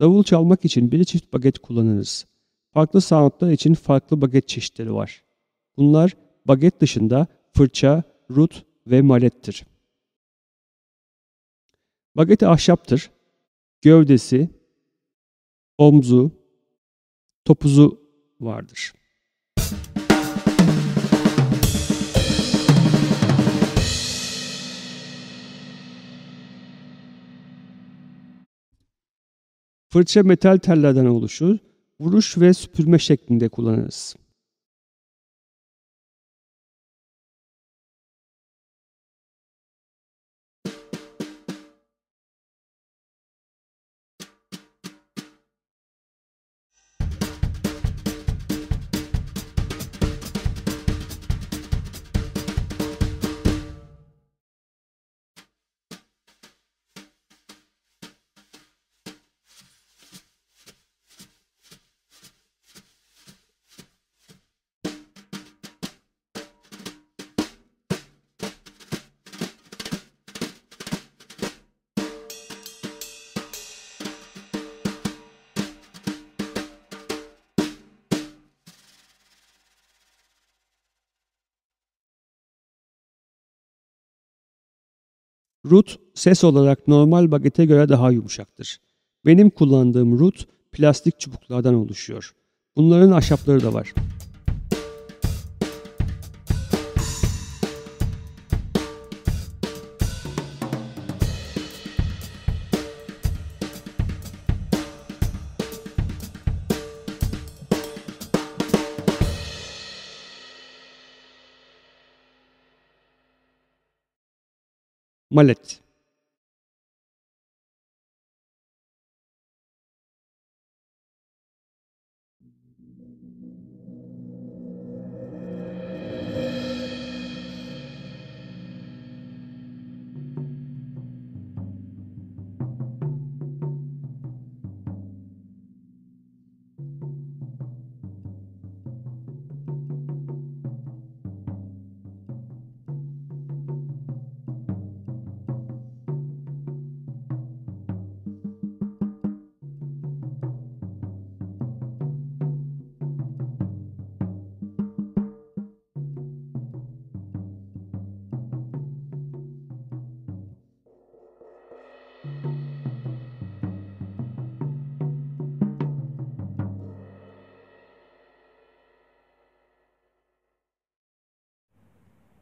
Davul çalmak için bir çift baget kullanırız. Farklı soundlar için farklı baget çeşitleri var. Bunlar baget dışında fırça, rut ve malettir. Bageti ahşaptır. Gövdesi, omzu, topuzu vardır. Fırça metal tellerden oluşur. Vuruş ve süpürme şeklinde kullanırız. Rut ses olarak normal bagete göre daha yumuşaktır. Benim kullandığım rut plastik çubuklardan oluşuyor. Bunların ahşapları da var. ملت.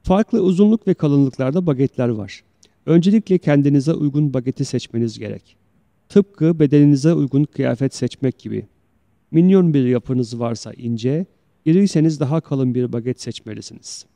Farklı uzunluk ve kalınlıklarda bagetler var. Öncelikle kendinize uygun bageti seçmeniz gerek. Tıpkı bedeninize uygun kıyafet seçmek gibi. Minyon bir yapınız varsa ince, iriyseniz daha kalın bir baget seçmelisiniz.